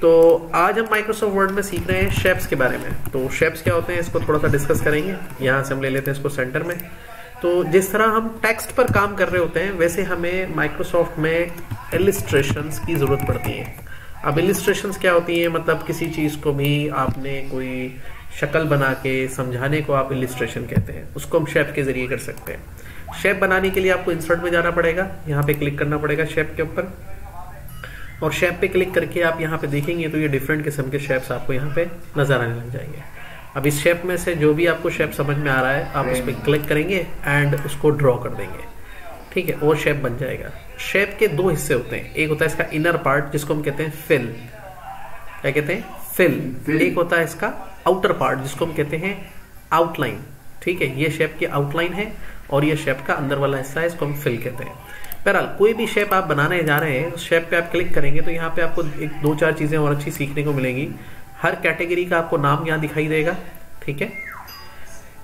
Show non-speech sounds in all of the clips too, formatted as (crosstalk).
तो आज हम माइक्रोसॉफ्ट वर्ड में सीख रहे हैं शेप्स के बारे में। तो शेप्स क्या होते हैं, इसको थोड़ा सा डिस्कस करेंगे। यहाँ से हम ले लेते हैं इसको सेंटर में। तो जिस तरह हम टेक्स्ट पर काम कर रहे होते हैं, वैसे हमें माइक्रोसॉफ्ट में इलिस्ट्रेशन की ज़रूरत पड़ती है। अब इलिस्ट्रेशन क्या होती है मतलब किसी चीज़ को भी आपने कोई शक्ल बना के, समझाने को आप इलिस्ट्रेशन कहते हैं। उसको हम शेप के ज़रिए कर सकते हैं। शेप बनाने के लिए आपको इंसर्ट में जाना पड़ेगा। यहाँ पे क्लिक करना पड़ेगा शेप के ऊपर। और शेप पे क्लिक करके आप यहाँ पे देखेंगे तो ये डिफरेंट किस्म के शेप्स आपको यहाँ पे नज़र आने लग जाएँगे। अब इस शेप में से जो भी आपको शेप समझ में आ रहा है आप उस पर क्लिक करेंगे एंड उसको ड्रॉ कर देंगे। ठीक है वो शेप बन जाएगा। शेप के दो हिस्से होते हैं। एक होता है इसका इनर पार्ट जिसको हम कहते हैं फिल क्या कहते हैं? Fill, fill. एक होता है इसका आउटर पार्ट जिसको हम कहते हैं आउटलाइन ठीक है ये शेप की आउटलाइन है और ये शेप का अंदर वाला हिस्सा है इसको हम फिल कहते हैं। बहरहाल, कोई भी शेप आप बनाने जा रहे हैं, उस शेप पे आप क्लिक करेंगे तो यहाँ पे आपको एक दो चार चीज़ें और अच्छी सीखने को मिलेंगी। हर कैटेगरी का आपको नाम यहाँ दिखाई देगा, ठीक है?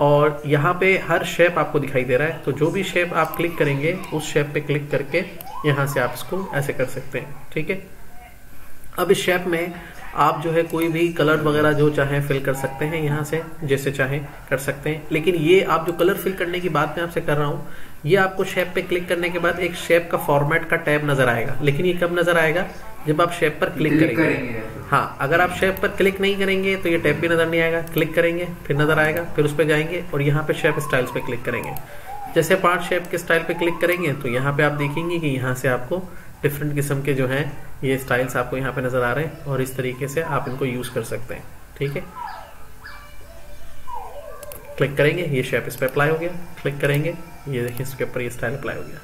और यहाँ पे हर शेप आपको दिखाई दे रहा है तो जो भी शेप आप क्लिक करेंगे, उस शेप पे क्लिक करके यहाँ से आप इसको ऐसे कर सकते हैं, ठीक है? अब इस शेप में आप जो है कोई भी कलर वगैरह जो चाहे फिल कर सकते हैं यहाँ से जैसे चाहे कर सकते हैं। लेकिन ये आप जो कलर फिल करने की बात मैं आपसे कर रहा हूँ ये आपको शेप पे क्लिक करने के बाद एक शेप का फॉर्मेट का टैब नज़र आएगा। लेकिन ये कब नज़र आएगा? जब आप शेप पर क्लिक, करेंगे, करेंगे। हाँ अगर आप शेप पर क्लिक नहीं करेंगे तो ये टैब भी नज़र नहीं आएगा। क्लिक करेंगे फिर नज़र आएगा फिर उस पर जाएँगे और यहाँ पे शेप स्टाइल्स पे क्लिक करेंगे। जैसे पाँच शेप के स्टाइल पे क्लिक करेंगे तो यहाँ पे आप देखेंगे कि यहाँ से आपको डिफरेंट किस्म के जो हैं, ये स्टाइल्स आपको यहाँ पे नज़र आ रहे हैं और इस तरीके से आप इनको यूज़ कर सकते हैं। ठीक है? क्लिक करेंगे, ये शेप इस पर अप्लाई हो गया। क्लिक करेंगे, ये देखिए इसके ऊपर ये स्टाइल अप्लाई हो गया।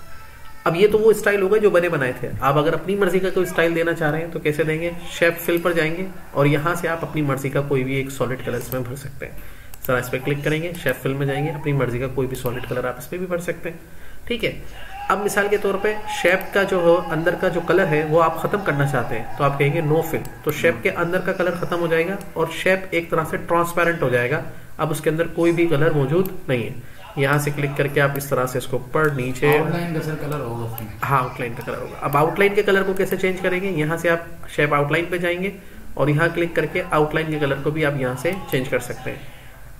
अब ये तो वो स्टाइल होगा जो बने बनाए थे। आप अगर अपनी मर्ज़ी का कोई स्टाइल देना चाह रहे हैं तो कैसे देंगे? शेप फिल पर जाएँगे और यहाँ से आप अपनी मर्ज़ी का कोई भी एक सॉलिड कलर इसमें भर सकते हैं। सर इस पर क्लिक करेंगे शेप फिल में जाएँगे, अपनी मर्ज़ी का कोई भी सॉलिड कलर आप इस पर भी भर सकते हैं। ठीक है? अब मिसाल के तौर पे शेप का जो हो अंदर का जो कलर है वो आप खत्म करना चाहते हैं तो आप कहेंगे नो फिल तो शेप के अंदर का कलर खत्म हो जाएगा और शेप एक तरह से ट्रांसपेरेंट हो जाएगा। अब उसके अंदर कोई भी कलर मौजूद नहीं है। यहाँ से क्लिक करके आप इस तरह से इसको ऊपर नीचे आउटलाइन का सर कलर होगा हाँ आउटलाइन का कलर होगा। अब आउटलाइन के कलर को कैसे चेंज करेंगे? यहाँ से आप शेप आउटलाइन पे जाएँगे और यहाँ क्लिक करके आउटलाइन के कलर को भी आप यहाँ से चेंज कर सकते हैं।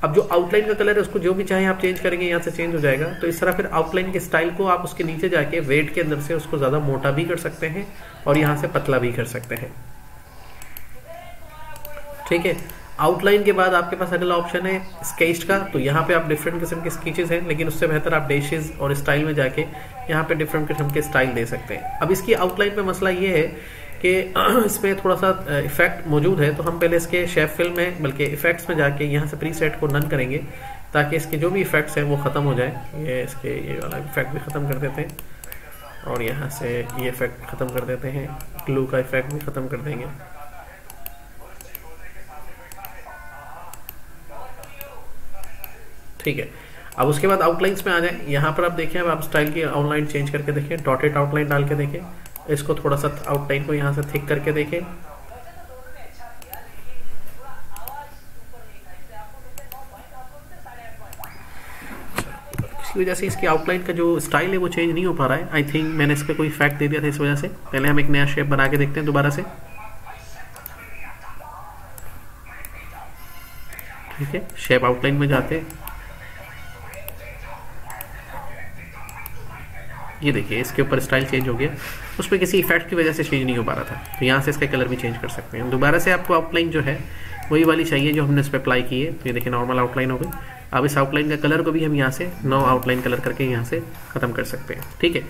अब जो आउटलाइन का कलर है, उसको जो भी चाहे आप चेंज करेंगे, यहाँ से चेंज हो जाएगा। तो इस तरह फिर आउटलाइन के स्टाइल को आप उसके नीचे जाके वेट के अंदर से उसको ज़्यादा मोटा भी कर सकते हैं और यहाँ से पतला भी कर सकते हैं। ठीक है? आउटलाइन के बाद आपके पास अगला ऑप्शन है स्केच का। तो यहाँ पे आप डिफरेंट किस्म के स्केचेस हैं, लेकिन उससे बेहतर आप डेशेज और स्टाइल में जाके यहाँ पे डिफरेंट किस्म के स्टाइल दे सकते हैं। अब इसकी आउटलाइन पे मसला ये है कि (clears throat) इसमें थोड़ा सा इफ़ेक्ट मौजूद है तो हम पहले इसके शेफ फ़िल्म में, बल्कि इफेक्ट्स में जाके यहाँ से प्री को नन करेंगे, ताकि इसके जो भी इफेक्ट्स हैं वो ख़त्म हो जाए। ये इसके, ये वाला इफ़ेक्ट भी ख़त्म कर देते हैं। और यहाँ से ये इफ़ेक्ट ख़त्म कर देते हैं। ग्लू का इफ़ेक्ट भी ख़त्म कर देंगे। ठीक है। अब उसके बाद आउटलाइंस में आ जाए। यहाँ पर आप देखें, अब आप स्टाइल की ऑनलाइन चेंज करके देखें डॉटेड आउटलाइन डाल के देखें। इसको थोड़ा सा आउटलाइन को यहाँ से थिक करके देखें। इसकी वजह से इसकी आउटलाइन का जो स्टाइल है वो चेंज नहीं हो पा रहा है। आई थिंक मैंने इस पर कोई इफ़ेक्ट दे दिया था इस वजह से। पहले हम एक नया शेप बना के देखते हैं दोबारा से। ठीक है शेप आउटलाइन में जाते हैं। ये देखिए, इसके ऊपर स्टाइल चेंज हो गया। उस पर किसी इफ़ेक्ट की वजह से चेंज नहीं हो पा रहा था। तो यहाँ से इसका कलर भी चेंज कर सकते हैं। दोबारा से आपको आउटलाइन जो है, वही वाली चाहिए जो हमने इस पर अप्लाई की है। तो ये देखिए नॉर्मल आउटलाइन हो गई। अब इस आउटलाइन का कलर को भी हम यहाँ से नो आउटलाइन कलर करके यहाँ से खत्म कर सकते हैं। ठीक है?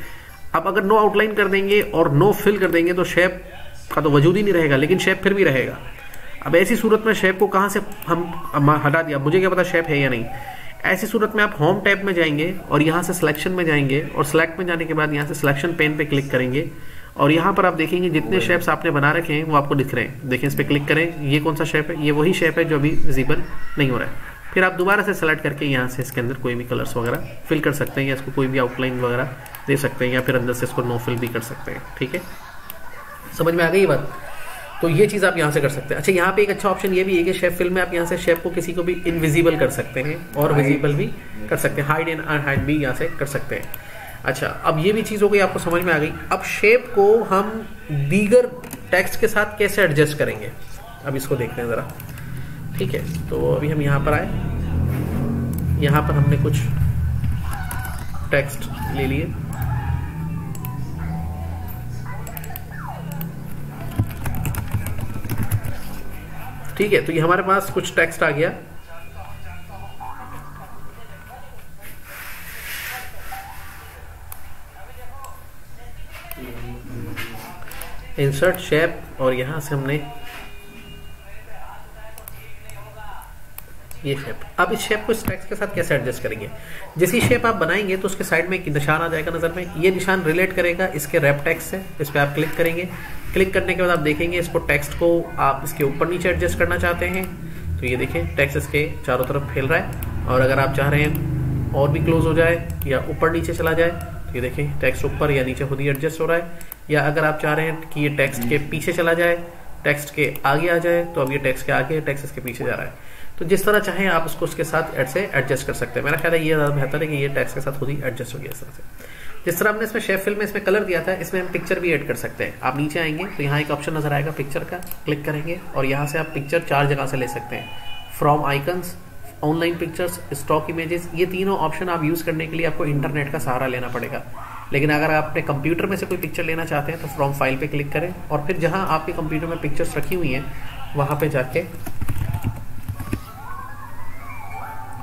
अब अगर नो आउटलाइन कर देंगे और नो फिल कर देंगे तो शेप का तो वजूद ही नहीं रहेगा, लेकिन शेप फिर भी रहेगा। अब ऐसी सूरत में शेप को कहाँ से हम हटा दिया? मुझे क्या पता शेप है या नहीं? ऐसी सूरत में आप होम टैब में जाएँगे और यहाँ से सिलेक्शन में जाएँगे और सिलेक्ट में जाने के बाद यहाँ से सिलेक्शन पेन पे क्लिक करेंगे और यहाँ पर आप देखेंगे जितने शेप्स आपने बना रखे हैं वो आपको दिख रहे हैं। देखें इस पर क्लिक करें ये कौन सा शेप है? ये वही शेप है जो अभी विजिबल नहीं हो रहा है। फिर आप दोबारा से सेलेक्ट करके यहाँ से इसके अंदर कोई भी कलर्स वगैरह फिल कर सकते हैं या इसको कोई भी आउटलाइन वगैरह दे सकते हैं या फिर अंदर से इसको नो फिल भी कर सकते हैं। ठीक है? समझ में आ गई बात? तो ये चीज़ आप यहाँ से कर सकते हैं। अच्छा यहाँ पे एक अच्छा ऑप्शन ये भी है कि शेफ फ़िल्म में आप यहाँ से शेफ को किसी को भी इनविजिबल कर सकते हैं और विजिबल भी कर सकते हैं। हाइड एंड अनहाइड भी यहाँ से कर सकते हैं। अच्छा अब ये भी चीज़ हो गई आपको समझ में आ गई। अब शेप को हम दीगर टेक्स्ट के साथ कैसे एडजस्ट करेंगे? अब इसको देखते हैं ज़रा। ठीक है तो अभी हम यहाँ पर आए। यहाँ पर हमने कुछ टेक्स्ट ले लिए। ठीक है तो ये हमारे पास कुछ टेक्स्ट आ गया। इंसर्ट शेप और यहाँ से हमने ये शेप अब इस शेप को इस टेक्स्ट के साथ कैसे एडजस्ट करेंगे? जैसी शेप आप बनाएँगे तो उसके साइड में एक निशान आ जाएगा नज़र में। ये निशान रिलेट करेगा इसके रैप टेक्स्ट से, इस पर आप क्लिक करेंगे। क्लिक करने के बाद आप देखेंगे इसको टेक्स्ट को आप इसके ऊपर नीचे एडजस्ट करना चाहते हैं। तो ये देखें टेक्स्ट इसके चारों तरफ़ फैल रहा है। और अगर आप चाह रहे हैं और भी क्लोज हो जाए या ऊपर नीचे चला जाए तो ये देखें टेक्स्ट ऊपर या नीचे खुद ही एडजस्ट हो रहा है। या अगर आप चाह रहे हैं कि ये टेक्स्ट के पीछे चला जाए टेक्स्ट के आगे आ जाए तो अब ये टेक्स्ट के आगे टेक्स्ट इसके पीछे जा रहा है। तो जिस तरह चाहें आप उसको उसके साथ एड से एडजस्ट कर सकते हैं। मेरा ख्याल है ये ज़्यादा बेहतर है कि ये टेक्स्ट के साथ खुद ही एडजस्ट हो गया इस तरह से। जिस तरह हमने इसमें शेफ फ़िल्म में इसमें कलर दिया था, इसमें हम पिक्चर भी ऐड कर सकते हैं। आप नीचे आएँगे तो यहाँ एक ऑप्शन नज़र आएगा पिक्चर का। क्लिक करेंगे और यहाँ से आप पिक्चर चार जगह से ले सकते हैं। From icons online pictures stock images ये तीनों ऑप्शन आप यूज़ करने के लिए आपको इंटरनेट का सहारा लेना पड़ेगा। लेकिन अगर आप अपने कंप्यूटर में से कोई पिक्चर लेना चाहते हैं तो फ्रॉम फ़ाइल पे क्लिक करें और फिर जहाँ आपके कंप्यूटर में पिक्चर्स रखी हुई हैं वहाँ पे जाके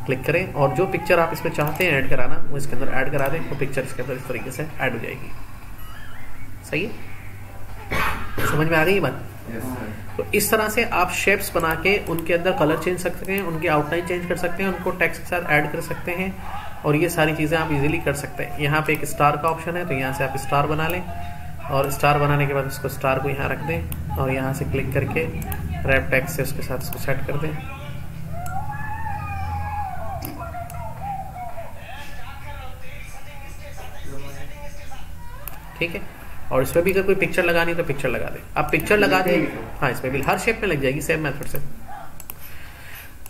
क्लिक करें और जो पिक्चर आप इसमें चाहते हैं ऐड कराना वो इसके अंदर ऐड करा दें वो पिक्चर इसके अंदर इस तरीके से ऐड हो जाएगी। सही है? समझ में आ गई बात? तो इस तरह से आप शेप्स बना के उनके अंदर कलर चेंज कर सकते हैं उनकी आउटलाइन चेंज कर सकते हैं उनको टेक्स्ट के साथ ऐड कर सकते हैं और ये सारी चीज़ें आप इजीली कर सकते हैं। यहाँ पे एक स्टार का ऑप्शन है तो यहाँ से आप स्टार बना लें। और स्टार बनाने के बाद इसको स्टार को यहाँ रख दें और यहाँ से क्लिक करके रैप टेक्स्ट से उसके साथ इसको सेट कर दें। ठीक है? और इसमें भी अगर कोई पिक्चर लगानी है तो पिक्चर लगा दे। आप पिक्चर लगा दें। हाँ इसमें भी हर शेप में लग जाएगी सेम मेथड से।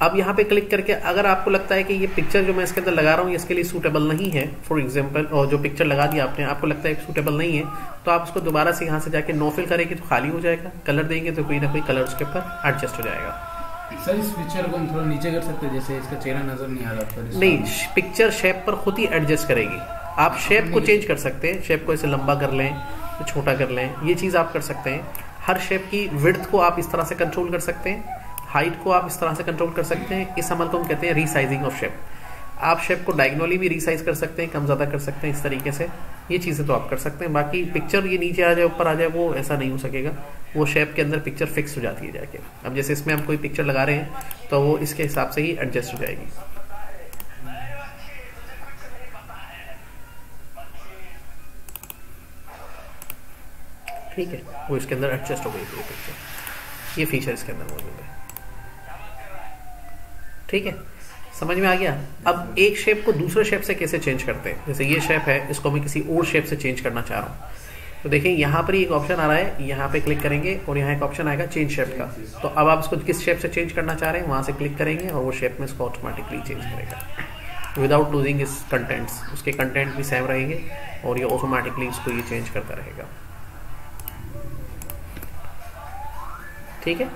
अब यहाँ पे क्लिक करके अगर आपको लगता है कि ये पिक्चर जो मैं इसके अंदर लगा रहा हूँ इसके लिए सूटेबल नहीं है फॉर एग्ज़ाम्पल और जो पिक्चर लगा दिया आपने आपको लगता है सूटेबल नहीं है तो आप उसको दोबारा से यहाँ से जाके नो फिल करेंगे तो खाली हो जाएगा। कलर देंगे तो कोई ना कोई कलर उसके ऊपर एडजस्ट हो जाएगा। सर इस पिक्चर को हम थोड़ा नीचे कर सकते हैं जैसे इसका चेहरा नज़र नहीं आ रहा नहीं पिक्चर शेप पर खुद ही एडजस्ट करेगी। आप शेप को चेंज कर सकते हैं शेप को ऐसे लंबा कर लें तो छोटा कर लें ये चीज़ आप कर सकते हैं। हर शेप की विर्थ को आप इस तरह से कंट्रोल कर सकते हैं। हाइट को आप इस तरह से कंट्रोल कर सकते हैं। इस अमल को हम कहते हैं? रीसाइजिंग ऑफ़ शेप आप शेप को डायगनोली भी रीसाइज कर सकते हैं, कम ज़्यादा कर सकते हैं, इस तरीके से। ये चीज़ें तो आप कर सकते हैं। बाकी पिक्चर ये नीचे आ जाए, ऊपर आ जाए, वो ऐसा नहीं हो सकेगा। वो शेप के अंदर पिक्चर फिक्स हो जाती है जाके। अब जैसे इसमें हम कोई पिक्चर लगा रहे हैं तो वो इसके हिसाब से ही एडजस्ट हो जाएगी। ठीक है। वो इसके अंदर एडजस्ट हो गई पिक्चर ये फीचर इसके अंदर मौजूद है। ठीक है? समझ में आ गया? अब एक शेप को दूसरे शेप से कैसे चेंज करते हैं? जैसे ये शेप है, इसको मैं किसी और शेप से चेंज करना चाह रहा हूँ। तो देखिए, यहाँ पर एक ऑप्शन आ रहा है, यहाँ पे क्लिक करेंगे और यहाँ एक ऑप्शन आएगा चेंज शेप का। तो अब आप इसको किस शेप से चेंज करना चाह रहे हैं, वहाँ से क्लिक करेंगे और वो शेप में इसको ऑटोमेटिकली चेंज करेगा। विदाउट लूजिंग इस कंटेंट्स उसके कंटेंट भी सेम रहेंगे और ये ऑटोमेटिकली इसको ये चेंज करता रहेगा। ठीक है?